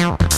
out.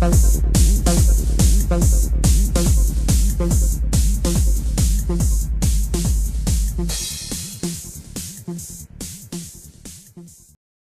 Expo.